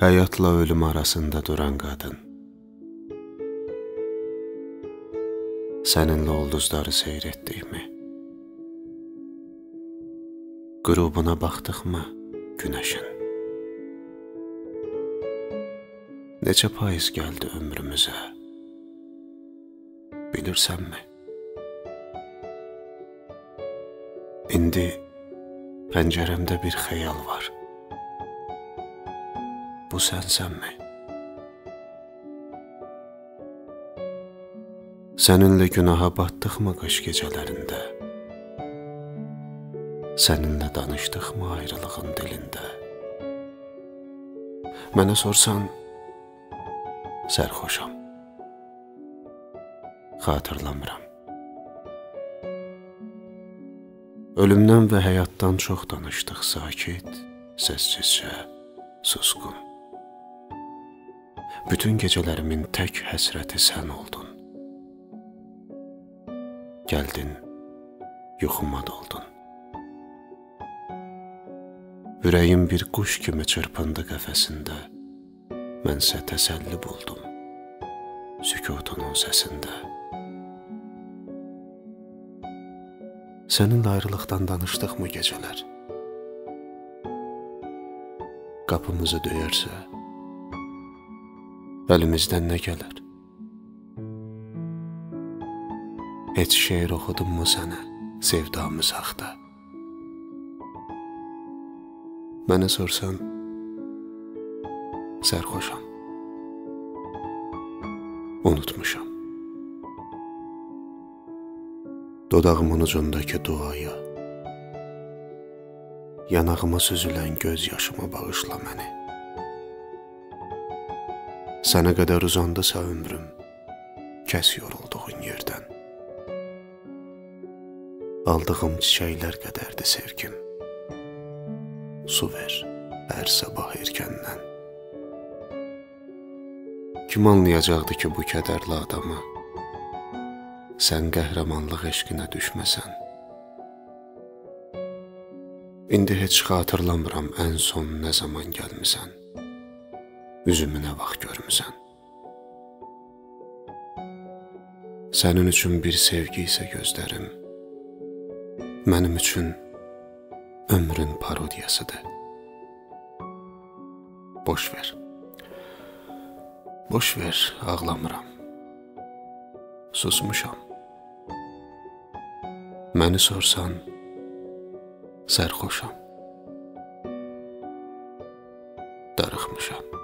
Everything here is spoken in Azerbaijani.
Həyatla ölüm arasında duran qadın. Səninlə ulduzları seyr etdikmi? Qürubuna baxdıqmı günəşin? Necə payız gəldi ömrümüzə? Bilirsənmi? İndi pəncərəmdə bir xəyal var bu sənsənmi? Səninlə günaha batdıqmı qış gecələrində? Səninlə danışdıqmı ayrılığın dilində? Mənə sorsan, sərxoşam. Xatırlamıram. Ölümdən və həyatdan çox danışdıq sakit, səssizcə, susqun. Bütün gecələrimin tək həsrəti sən oldun. Gəldin, yuxuma doldun. Ürəyim bir quş kimi çırpındı qəfəsində. Mənsə təsəlli buldum sükutunun səsində. Səninlə ayrılıqdan danışdıqmı gecələr? Qapımızı döyərsə, Əlimizdən nə gələr? Heç şeir oxudummu sənə sevdamız haqqda? Mənə sorsan, sərxoşam. Unutmuşam. Dodağımın ucundakı duaya, yanağıma süzülən göz yaşıma bağışla məni. Sənə qədər uzandısa ömrüm, kəs yorulduğun yerdən. Aldığım çiçəklər qədərdir sevgim. Su ver hər sabah erkəndən. Kim anlayacaqdı ki, bu kədərli adamı sən qəhrəmanlıq eşqinə düşməsən? İndi heç xatırlamıram ən son nə zaman gəlmisən üzümü nə vaxt görmüsən? Sənin üçün bir sevgi isə gözlərim, mənim üçün ömrün parodiyasıdır. Boş ver. Boş ver, ağlamıram. Susmuşam. Məni sorsan, sərxoşam. Darıxmışam.